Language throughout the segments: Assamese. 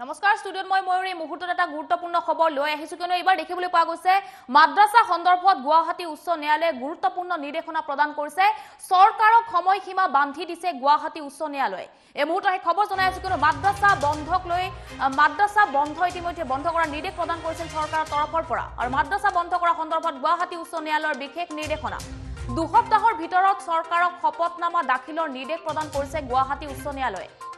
নমস্কাৰ ষ্টুডিঅ'ত মই ময়ূৰ। এই মুহূৰ্তত এটা গুৰুত্বপূৰ্ণ খবৰ লৈ আহিছো। কিয়নো এইবাৰ দেখিবলৈ পোৱা গৈছে মাদ্ৰাছা সন্দৰ্ভত গুৱাহাটী উচ্চ ন্যায়ালয়ে গুৰুত্বপূৰ্ণ নিৰ্দেশনা প্ৰদান কৰিছে। চৰকাৰক সময়সীমা বান্ধি দিছে গুৱাহাটী উচ্চ ন্যায়ালয়ে। এই মুহূৰ্তত সেই খবৰ জনাই আছো কিয়নো মাদ্ৰাছা বন্ধক লৈ মাদ্ৰাছা বন্ধ ইতিমধ্যে বন্ধ কৰাৰ নিৰ্দেশ প্ৰদান কৰিছিল চৰকাৰৰ তৰফৰ পৰা। আৰু মাদ্ৰাছা বন্ধ কৰাৰ সন্দৰ্ভত গুৱাহাটী উচ্চ ন্যায়ালয়ৰ বিশেষ নিৰ্দেশনা। দুসপ্তাহৰ ভিতৰত চৰকাৰক শপতনামা দাখিলৰ নিৰ্দেশ প্ৰদান কৰিছে গুৱাহাটী উচ্চ ন্যায়ালয়ে।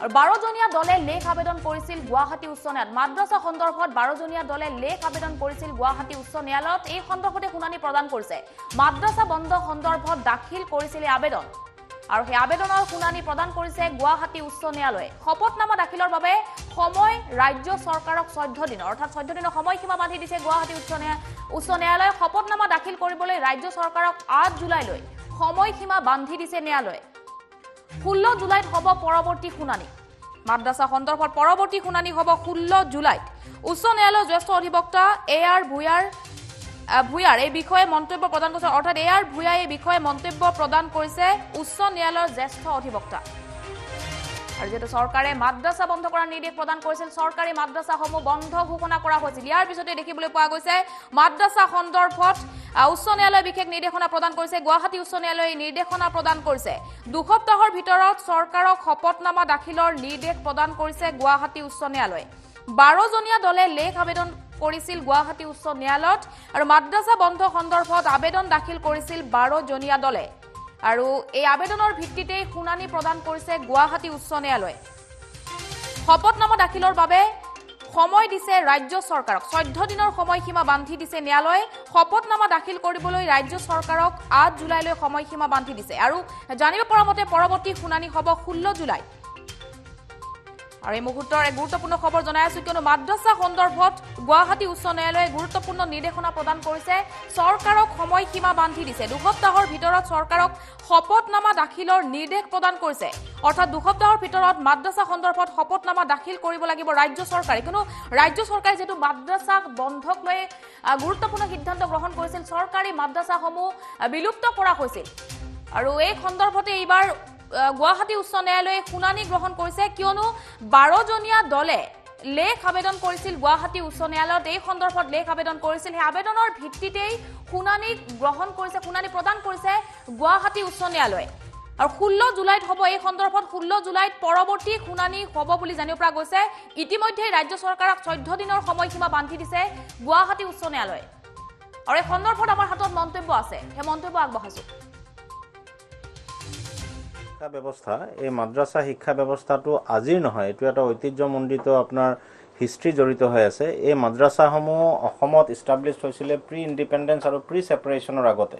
আৰু বাৰজনীয়া দলে লেখ আবেদন কৰিছিল গুৱাহাটী উচ্চ ন্যায়ালয়ত। মাদ্ৰাছা সন্দৰ্ভত বাৰজনীয়া দলে লেখ আবেদন কৰিছিল গুৱাহাটী উচ্চ ন্যায়ালয়ত। এই সন্দৰ্ভতে শুনানি প্ৰদান কৰিছে। মাদ্ৰাছা বন্ধ সন্দৰ্ভত দাখিল কৰিছিল আবেদন। আৰু সেই আবেদনৰ শুনানি প্ৰদান কৰিছে গুৱাহাটী উচ্চ ন্যায়ালয়ে। শপতনামা দাখিলৰ বাবে সময় ৰাজ্য চৰকাৰক চৈধ্য দিনৰ। অৰ্থাৎ চৈধ্য দিনৰ সময়সীমা বান্ধি দিছে গুৱাহাটী উচ্চ ন্যায় উচ্চ ন্যায়ালয়ে। শপতনামা দাখিল কৰিবলৈ ৰাজ্য চৰকাৰক আঠ জুলাইলৈ সময়সীমা বান্ধি দিছে ন্যায়ালয়ে। ষোল্ল জুলাইত হ'ব পৰৱৰ্তী শুনানি। মাদ্ৰাছা সন্দৰ্ভত পৰৱৰ্তী শুনানি হ'ব ষোল্ল জুলাইত। উচ্চ ন্যায়ালয়ৰ জ্যেষ্ঠ অধিবক্তা এ আৰ ভূঞাৰ ভূঞাৰ এই বিষয়ে মন্তব্য প্ৰদান কৰিছে। অৰ্থাৎ এ আৰ ভূঞাই এই বিষয়ে মন্তব্য প্ৰদান কৰিছে উচ্চ ন্যায়ালয়ৰ জ্যেষ্ঠ অধিবক্তা। আৰু যিহেতু চৰকাৰে মাদ্ৰাছা বন্ধ কৰাৰ নিৰ্দেশ প্ৰদান কৰিছিল চৰকাৰী মাদ্ৰাছাসমূহ বন্ধ ঘোষণা কৰা হৈছিল। ইয়াৰ পিছতে দেখিবলৈ পোৱা গৈছে মাদ্ৰাছা সন্দৰ্ভত উচ্চ ন্যায়ালয়ে বিশেষ নিৰ্দেশনা প্ৰদান কৰিছে গুৱাহাটী উচ্চ ন্যায়ালয়ে নিৰ্দেশনা প্ৰদান কৰিছে। দুসপ্তাহৰ ভিতৰত চৰকাৰক শপতনামা দাখিলৰ নিৰ্দেশ প্ৰদান কৰিছে গুৱাহাটী উচ্চ ন্যায়ালয়ে। বাৰজনীয়া দলে লেখ আবেদন কৰিছিল গুৱাহাটী উচ্চ ন্যায়ালয়ত আৰু মাদ্ৰাছা বন্ধ সন্দৰ্ভত আবেদন দাখিল কৰিছিল বাৰজনীয়া দলে। আৰু এই আবেদনৰ ভিত্তিতেই শুনানি প্ৰদান কৰিছে গুৱাহাটী উচ্চ ন্যায়ালয়ে। শপতনামা দাখিলৰ বাবে সময় দিছে ৰাজ্য চৰকাৰক। চৈধ্য দিনৰ সময়সীমা বান্ধি দিছে ন্যায়ালয়ে। শপতনামা দাখিল কৰিবলৈ ৰাজ্য চৰকাৰক আঠ জুলাইলৈ সময়সীমা বান্ধি দিছে। আৰু জানিব পৰা মতে পৰৱৰ্তী শুনানি হ'ব ষোল্ল জুলাই। আৰু এই মুহূৰ্তৰ এক গুৰুত্বপূৰ্ণ খবৰ জনাই আছো কিয়নো মাদ্ৰাছা সন্দৰ্ভত গুৱাহাটী উচ্চ ন্যায়ালয়ে গুৰুত্বপূৰ্ণ নিৰ্দেশনা প্ৰদান কৰিছে। চৰকাৰক সময়সীমা বান্ধি দিছে। দুসপ্তাহৰ ভিতৰত চৰকাৰক শপতনামা দাখিলৰ নিৰ্দেশ প্ৰদান কৰিছে। অৰ্থাৎ দুসপ্তাহৰ ভিতৰত মাদ্ৰাছা সন্দৰ্ভত শপতনামা দাখিল কৰিব লাগিব ৰাজ্য চৰকাৰে। কিয়নো ৰাজ্য চৰকাৰে যিহেতু মাদ্ৰাছা বন্ধক লৈ গুৰুত্বপূৰ্ণ সিদ্ধান্ত গ্ৰহণ কৰিছিল চৰকাৰী মাদ্ৰাছাসমূহ বিলুপ্ত কৰা হৈছিল। আৰু এই সন্দৰ্ভতে এইবাৰ গুৱাহাটী উচ্চ ন্যায়ালয়ে শুনানি গ্ৰহণ কৰিছে। কিয়নো বাৰজনীয়া দলে লেখ আবেদন কৰিছিল। গুৱাহাটী উচ্চ ন্যায়ালয়ত এই সন্দৰ্ভত লেখ আবেদন কৰিছিল। সেই আবেদনৰ ভিত্তিতেই শুনানি গ্ৰহণ কৰিছে শুনানি প্ৰদান কৰিছে গুৱাহাটী উচ্চ ন্যায়ালয়ে। আৰু ষোল্ল জুলাইত হ'ব এই সন্দৰ্ভত ষোল্ল জুলাইত পৰৱৰ্তী শুনানি হ'ব বুলি জানিব পৰা গৈছে। ইতিমধ্যে ৰাজ্য চৰকাৰক চৈধ্য দিনৰ সময়সীমা বান্ধি দিছে গুৱাহাটী উচ্চ ন্যায়ালয়ে। আৰু এই সন্দৰ্ভত আমাৰ হাতত মন্তব্য আছে। সেই মন্তব্য আগবঢ়াইছো। শিক্ষা ব্যৱস্থা এই মাদ্ৰাছা শিক্ষা ব্যৱস্থাটো আজিৰ নহয় এইটো এটা ঐতিহ্যমণ্ডিত আপোনাৰ হিষ্ট্ৰী জড়িত হৈ আছে। এই মাদ্ৰাছাসমূহ অসমত ইষ্টাব্লিছ হৈছিলে প্ৰি ইণ্ডিপেণ্ডেঞ্চ আৰু প্ৰি ছেপাৰেশ্যনৰ আগতে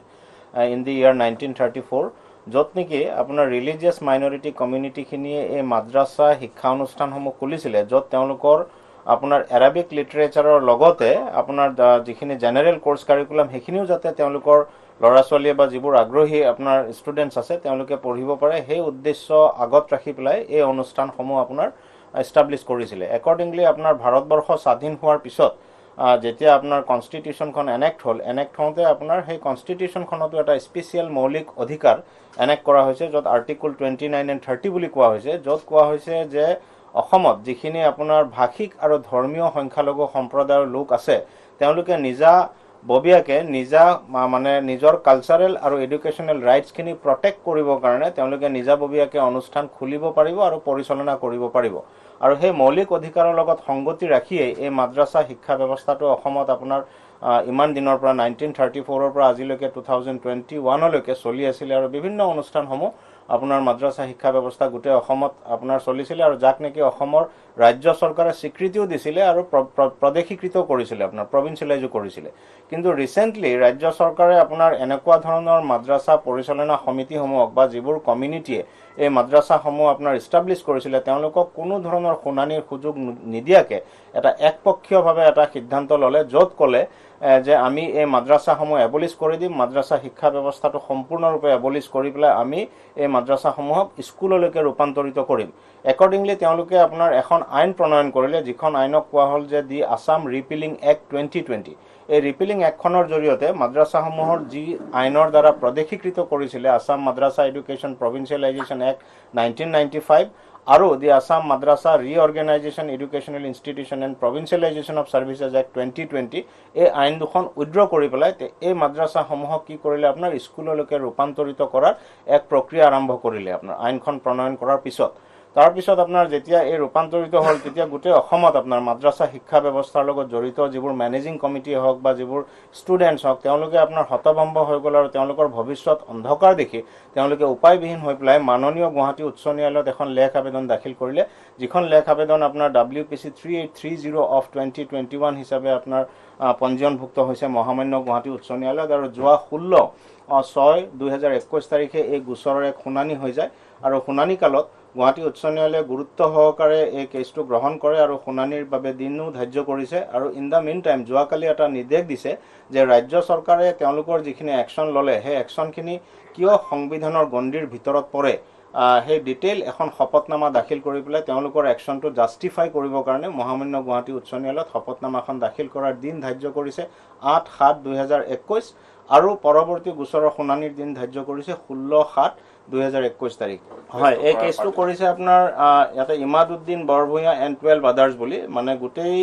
in the year nineteen thirty four য'ত নেকি আপোনাৰ ৰিলিজিয়াছ মাইনৰিটি কমিউনিটিখিনিয়ে এই মাদ্ৰাছা শিক্ষা অনুষ্ঠানসমূহ খুলিছিলে য'ত তেওঁলোকৰ আপোনাৰ এৰাবিক লিটাৰেচাৰৰ লগতে আপোনাৰ যিখিনি জেনেৰেল কোৰ্চ কাৰিকুলাম সেইখিনিও যাতে তেওঁলোকৰ ল'ৰা ছোৱালীয়ে বা যিবোৰ আগ্ৰহী আপোনাৰ ষ্টুডেণ্টছ আছে তেওঁলোকে পঢ়িব পাৰে। সেই উদ্দেশ্য আগত ৰাখি পেলাই এই অনুষ্ঠানসমূহ আপোনাৰ এষ্টাব্লিছ কৰিছিলে। একৰ্ডিংলি আপোনাৰ ভাৰতবৰ্ষ স্বাধীন হোৱাৰ পিছত যেতিয়া আপোনাৰ কনষ্টিটিউশ্যনখন এনেক্ট হ'ল এনেক্ট হওঁতে আপোনাৰ সেই কনষ্টিটিউশ্যনখনতো এটা স্পেচিয়েল মৌলিক অধিকাৰ এনেক্ট কৰা হৈছে য'ত article twenty nine and thirty বুলি কোৱা হৈছে য'ত কোৱা হৈছে যে অসমত যিখিনি আপোনাৰ ভাষিক আৰু ধৰ্মীয় সংখ্যালঘু সম্প্ৰদায়ৰ লোক আছে তেওঁলোকে নিজা ববীয়াকে নিজা মানে নিজৰ কালচাৰেল আৰু এডুকেশ্যনেল ৰাইটছখিনি প্ৰটেক্ট কৰিবৰ কাৰণে তেওঁলোকে নিজাববীয়াকে অনুষ্ঠান খুলিব পাৰিব আৰু পৰিচালনা কৰিব পাৰিব। আৰু সেই মৌলিক অধিকাৰৰ লগত সংগতি ৰাখিয়েই এই মাদ্ৰাছা শিক্ষা ব্যৱস্থাটো অসমত আপোনাৰ ইমান দিনৰ পৰা নাইনটিন থাৰ্টি ফ'ৰৰ পৰা আজিলৈকে টু থাউজেণ্ড টুৱেণ্টি ওৱানলৈকে চলি আছিলে আৰু বিভিন্ন অনুষ্ঠানসমূহ আপোনাৰ মাদ্ৰাছা শিক্ষা ব্যৱস্থা গোটেই অসমত আপোনাৰ চলিছিলে আৰু যাক নেকি অসমৰ ৰাজ্য চৰকাৰে স্বীকৃতিও দিছিলে আৰু প্ৰ- প্ৰ- প্ৰদেশীকৃতও কৰিছিলে আপোনাৰ প্ৰভিন্সিয়েলাইজো কৰিছিলে। কিন্তু ৰিচেণ্টলি ৰাজ্য চৰকাৰে আপোনাৰ এনেকুৱা ধৰণৰ মাদ্ৰাছা পৰিচালনা সমিতিসমূহক বা যিবোৰ কমিউনিটিয়ে এই মাদ্ৰাছাসমূহ আপোনাৰ ইষ্টাব্লিছ কৰিছিলে তেওঁলোকক কোনো ধৰণৰ শুনানিৰ সুযোগ নিদিয়াকে এটা একপক্ষীয়ভাৱে এটা সিদ্ধান্ত ল'লে য'ত ক'লে যে আমি এই মাদ্ৰাছাসমূহ এবলিছ কৰি দিম মাদ্ৰাছা শিক্ষা ব্যৱস্থাটো সম্পূৰ্ণৰূপে এবলিছ কৰি পেলাই আমি এই মাদ্ৰাছাসমূহক স্কুললৈকে ৰূপান্তৰিত কৰিম। একৰ্ডিংলি তেওঁলোকে আপোনাৰ এখন আইন প্ৰণয়ন কৰিলে যিখন আইনক কোৱা হ'ল যে the Assam repealing act twenty twenty. এই ৰিপিলিং এক্টখনৰ জৰিয়তে মাদ্ৰাছাসমূহৰ যি আইনৰ দ্বাৰা প্ৰদেশীকৃত কৰিছিলে Assam madrasa education provincialisation act nineteen ninety five আৰু the Assam madrasa reorganisation educational institution and provincialisation of services act twenty twenty এই আইন দুখন উইড্ৰ কৰি পেলাই এই মাদ্ৰাছাসমূহক কি কৰিলে আপোনাৰ স্কুললৈকে ৰূপান্তৰিত কৰাৰ এক প্ৰক্ৰিয়া আৰম্ভ কৰিলে আপোনাৰ আইনখন প্ৰণয়ন কৰাৰ পিছত। তাৰপিছত আপোনাৰ যেতিয়া এই ৰূপান্তৰিত হ'ল তেতিয়া গোটেই অসমত আপোনাৰ মাদ্ৰাছা শিক্ষা ব্যৱস্থাৰ লগত জড়িত যিবোৰ মেনেজিং কমিটি হওক বা যিবোৰ ষ্টুডেণ্টছ হওক তেওঁলোকে আপোনাৰ হতভম্ব হৈ গ'ল আৰু তেওঁলোকৰ ভৱিষ্যত অন্ধকাৰ দেখি তেওঁলোকে উপায়বিহীন হৈ পেলাই মাননীয় গুৱাহাটী উচ্চ ন্যায়ালয়ত এখন লেখ আবেদন দাখিল কৰিলে। যিখন লেখ আবেদন আপোনাৰ W P C three eight three zero' of twenty twenty one হিচাপে আপোনাৰ পঞ্জীয়নভুক্ত হৈছে মহামান্য গুৱাহাটী উচ্চ ন্যায়ালয়ত আৰু যোৱা ষোল্ল ছয় দুহেজাৰ একৈছ তাৰিখে এই গোচৰৰ এক শুনানি হৈ যায়। আৰু শুনানি কালত গুৱাহাটী উচ্চ ন্যায়ালয়ে গুৰুত্ব সহকাৰে এই কেছটো গ্ৰহণ কৰে আৰু শুনানিৰ বাবে দিনো ধাৰ্য কৰিছে আৰু ইন দ্য মিন টাইম যোৱাকালি এটা নিৰ্দেশ দিছে যে ৰাজ্য চৰকাৰে তেওঁলোকৰ যিখিনি একশ্যন ল'লে সেই একশ্যনখিনি কিয় সংবিধানৰ গণ্ডিৰ ভিতৰত পৰে সেই ডিটেইল এখন শপতনামা দাখিল কৰি পেলাই তেওঁলোকৰ একশ্যনটো জাষ্টিফাই কৰিবৰ কাৰণে মহামান্য গুৱাহাটী উচ্চ ন্যায়ালয়ত শপতনামাখন দাখিল কৰাৰ দিন ধাৰ্য কৰিছে আঠ সাত দুহেজাৰ একৈছ। আৰু পৰৱৰ্তী গোচৰৰ শুনানিৰ দিন ধাৰ্য কৰিছে ষোল্ল সাত দুহেজাৰ একৈছ তাৰিখ। হয় এই কেছটো কৰিছে আপোনাৰ ইয়াতে Imaduddin Borbhuyan and twelve others বুলি। মানে গোটেই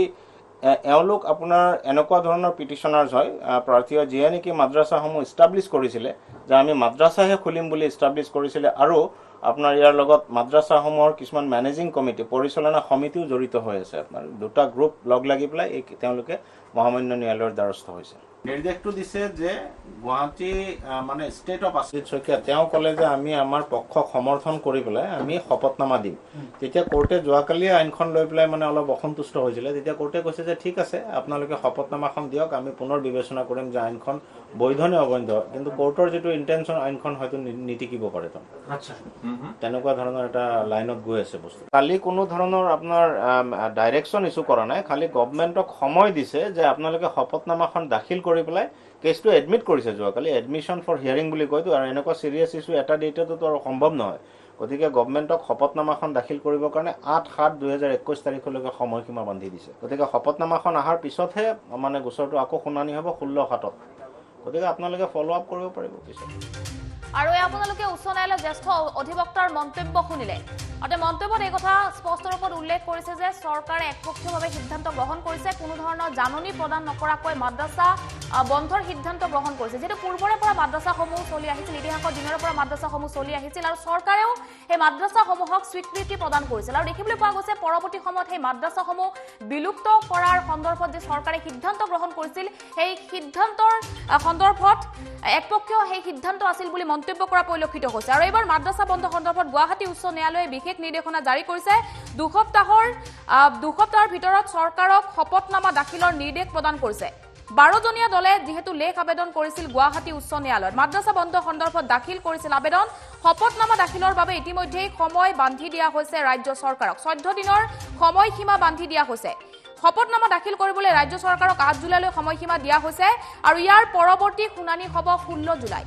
এওঁলোক আপোনাৰ এনেকুৱা ধৰণৰ পিটিশ্যনাৰ্ছ হয় প্ৰাৰ্থীয়ে যিয়ে নেকি মাদ্ৰাছাসমূহ ইষ্টাব্লিছ কৰিছিলে যে আমি মাদ্ৰাছাহে খুলিম বুলি ইষ্টাব্লিছ কৰিছিলে আৰু আপোনাৰ ইয়াৰ লগত মাদ্ৰাছাসমূহৰ কিছুমান মেনেজিং কমিটি পৰিচালনা সমিতিও জড়িত হৈ আছে। আপোনাৰ দুটা গ্ৰুপ লগ লাগি পেলাই এই তেওঁলোকে মহামান্য ন্যায়ালয়ৰ দ্বাৰস্থ হৈছে। নিৰ্দেশটো দিছে যে গুৱাহাটী মানে ষ্টেট অফ আছিত শইকীয়া তেওঁ ক'লে যে আমি আমাৰ পক্ষক সমৰ্থন কৰি পেলাই আমি শপতনামা দিম। তেতিয়া কোৰ্টে যোৱাকালি আইনখন লৈ পেলাই মানে অলপ অসন্তুষ্ট হৈছিলে। তেতিয়া কোৰ্টে কৈছে যে ঠিক আছে আপোনালোকে শপতনামাখন দিয়ক আমি পুনৰ বিবেচনা কৰিম যে আইনখন বৈধ নে অবৈধ। কিন্তু কোৰ্টৰ যিটো ইণ্টেনশ্যন আইনখন হয়তো নি- নীতিকিব পাৰে তেওঁ তেনেকুৱা ধৰণৰ এটা লাইনত গৈ আছে বস্তু। কালি কোনো ধৰণৰ আপোনাৰ ডাইৰেকশ্যন ইছ্যু কৰা নাই। খালি গভমেণ্টক সময় দিছে যে আপোনালোকে শপতনামাখন দাখিল কৰি পেলাই কেছটো এডমিট কৰিছে যোৱাকালি। এডমিশ্যন ফৰ হিয়াৰিং বুলি কয়তো। আৰু এনেকুৱা চিৰিয়াছ ইছ্যু এটা ডেটতো আৰু সম্ভৱ নহয়। গতিকে গভমেণ্টক শপতনামাখন দাখিল কৰিবৰ কাৰণে আঠ সাত দুহেজাৰ একৈছ তাৰিখলৈকে সময়সীমা বান্ধি দিছে। গতিকে শপতনামাখন অহাৰ পিছতহে মানে গোচৰটো আকৌ শুনানি হ'ব ষোল্ল সাতত। গতিকে আপোনালোকে ফ'ল' আপ কৰিব পাৰিব পিছত। আৰু আপোনালোকে উচ্চ ন্যায়ালয়ৰ জ্যেষ্ঠ অধিবক্তাৰ মন্তব্য শুনিলে। তেওঁ মন্তব্যত এই কথা স্পষ্ট ৰূপত উল্লেখ কৰিছে যে চৰকাৰে একপক্ষীয়ভাৱে সিদ্ধান্ত গ্ৰহণ কৰিছে কোনো ধৰণৰ জাননী প্ৰদান নকৰাকৈ মাদ্ৰাছা বন্ধৰ সিদ্ধান্ত গ্ৰহণ কৰিছে। যিহেতু পূৰ্বৰে পৰা মাদ্ৰাছাসমূহ চলি আহিছিল ইতিহাসৰ দিনৰে পৰা মাদ্ৰাছাসমূহ চলি আহিছিল আৰু চৰকাৰেও সেই মাদ্ৰাছাসমূহক স্বীকৃতি প্ৰদান কৰিছিল। আৰু দেখিবলৈ পোৱা গৈছে পৰৱৰ্তী সময়ত সেই মাদ্ৰাছাসমূহ বিলুপ্ত কৰাৰ সন্দৰ্ভত যে চৰকাৰে সিদ্ধান্ত গ্ৰহণ কৰিছিল সেই সিদ্ধান্তৰ সন্দৰ্ভত একপক্ষীয় সেই সিদ্ধান্ত আছিল বুলি মন্তব্য কৰা পৰিলক্ষিত হৈছে। আৰু এইবাৰ মাদ্ৰাছা বন্ধ সন্দৰ্ভত গুৱাহাটী উচ্চ ন্যায়ালয়ে বিশেষ নিৰ্দেশনা জাৰি কৰিছে। দুসপ্তাহৰ দুসপ্তাহৰ ভিতৰত চৰকাৰক শপতনামা দাখিলৰ নিৰ্দেশ প্ৰদান কৰিছে। বাৰজনীয়া দলে যিহেতু লেখ আবেদন কৰিছিল গুৱাহাটী উচ্চ ন্যায়ালয়ত। মাদ্ৰাছা বন্ধ সন্দৰ্ভত দাখিল কৰিছিল আবেদন। শপতনামা দাখিলৰ বাবে ইতিমধ্যেই সময় বান্ধি দিয়া হৈছে ৰাজ্য চৰকাৰক। চৈধ্য দিনৰ সময়সীমা বান্ধি দিয়া হৈছে। শপতনামা দাখিল কৰিবলৈ ৰাজ্য চৰকাৰক আঠ জুলাইলৈ সময়সীমা দিয়া হৈছে আৰু ইয়াৰ পৰৱৰ্তী শুনানি হ'ব ষোল্ল জুলাই।